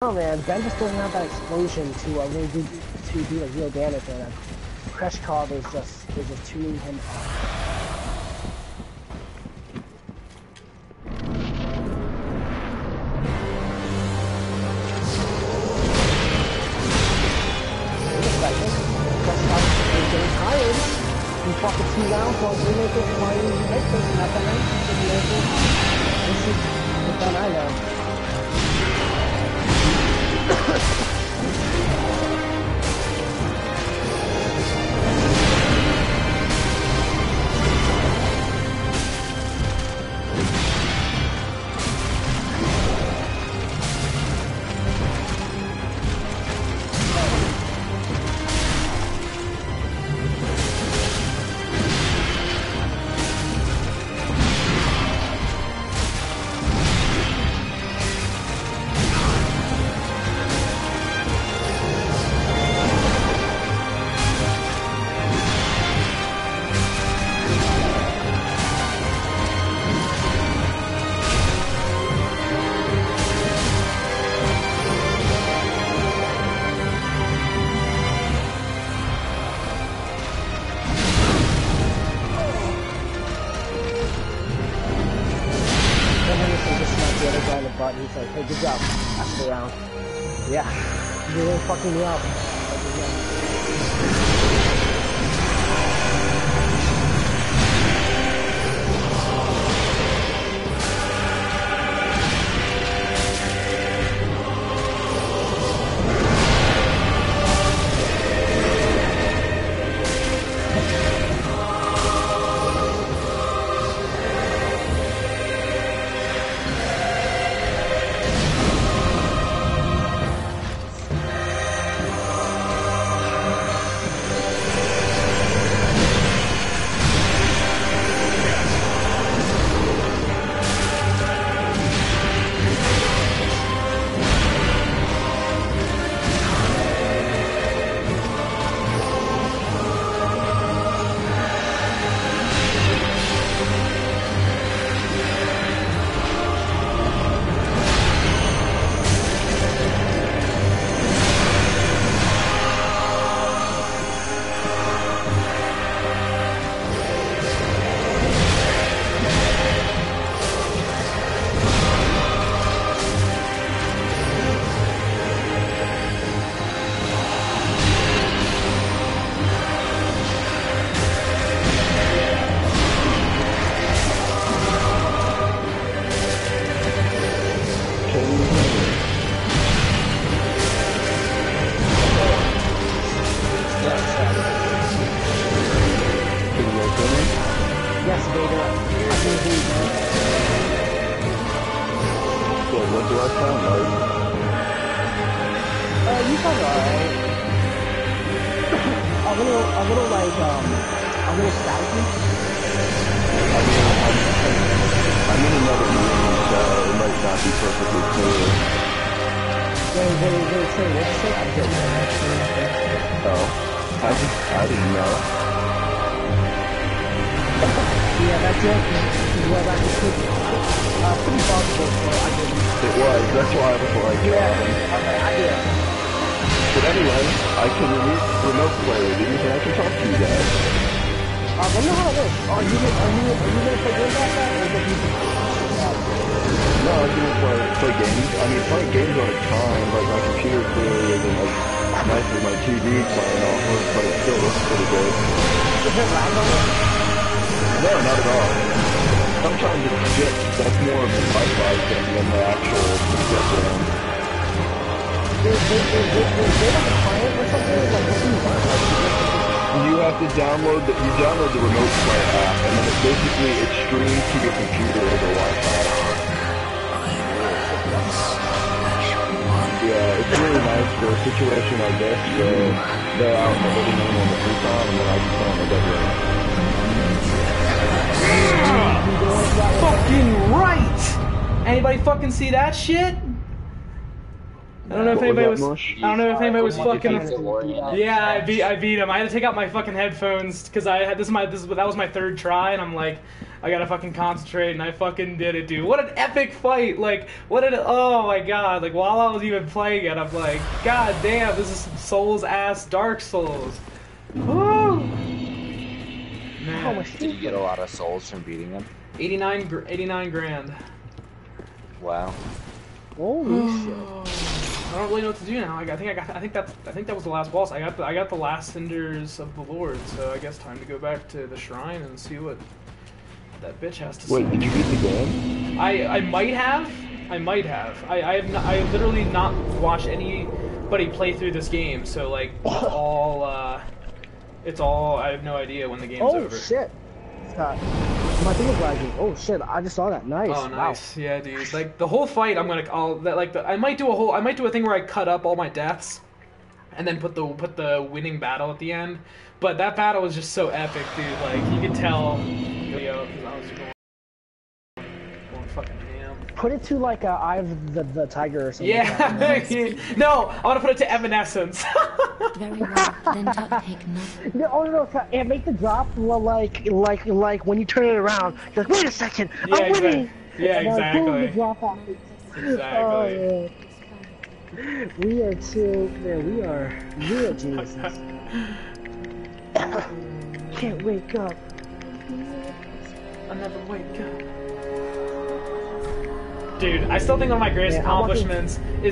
Oh man, Ben just doesn't have that explosion to uh, really do to do like real damage right now. Crash is just is just tuning him up. The other guy in the butt he's like, hey, good job. That's the round. Yeah. You're really fucking me up. Sound alright. a little, a little like, um, a little staticky. I mean, I'm, in another room, so it might not be perfectly clear. Very, very, very true. What'd you say? I didn't know that. Oh, I, just, I didn't know. Yeah, that's it. Well, that's a pretty, uh, pretty possible, so I didn't. It was, that's why I was like, Yeah, um, okay, I did. But anyway, I can re- remote play with you, and I can talk to you guys. Uh, let me know how it works. Are you, gonna- are you, are you gonna play games like that, or is it you No, I can play, play games. I mean, playing games on a time, like my computer clearly isn't like nice as my TV playing off of, but it still looks pretty good. Is there lag on it? No, not at all. Sometimes it's just, that's more of a Wi-Fi thing than the actual system. You have to download the, you download the remote play app, and then it basically, it streams to your computer over Wi-Fi. Yeah, it's really nice for a situation like this, where they're out in the living room on the free time, and then I can play on the bedroom. Fucking right! Anybody fucking see that shit? I don't know if What was anybody was. I don't know if anybody was fucking. fix it, Lori? Yeah, I beat I beat him. I had to take out my fucking headphones because I had this is my this is, that was my third try, and I'm like, I gotta fucking concentrate, and I fucking did it, dude. What an epic fight! Like, what an oh my god! Like while I was even playing it, I'm like, god damn, this is some Souls ass Dark Souls. Woo! How Man, much Did you get a lot of souls from beating him? 89, 89 grand. Wow. Holy shit. I don't really know what to do now. I, think I got. I think that's. I think that was the last boss. I got. The, I got the last cinders of the Lord. So I guess time to go back to the shrine and see what that bitch has to Wait, say. Wait, did you beat the game? I. I might have. I might have. I. I have. Not, I have literally not watched anybody play through this game. So like, it's all. Uh, it's all. I have no idea when the game's Oh over. shit. Scott. My thing is lagging. Oh shit, I just saw that. Nice. Oh, nice. Yeah, dude. Like the whole fight, I'm gonna. I'll that like the. I might do a whole. I might do a thing where I cut up all my deaths, and then put the put the winning battle at the end. But that battle was just so epic, dude. Like you could tell. Yo, because I was going, going fucking Put it to like Eye of the, the Tiger or something. Yeah. no, I want to put it to Evanescence. Very well, then don't take nothing. No, oh no, no, and make the drop well, like like like when you turn it around. You're like, wait a second, Yeah, I'm exactly. winning. Yeah, And then boom, the exactly. drop happens. exactly. Oh, man. We are too, man. We are real geniuses. Can't wake up. I never wake up. Dude, I still think one of my greatest Yeah, accomplishments is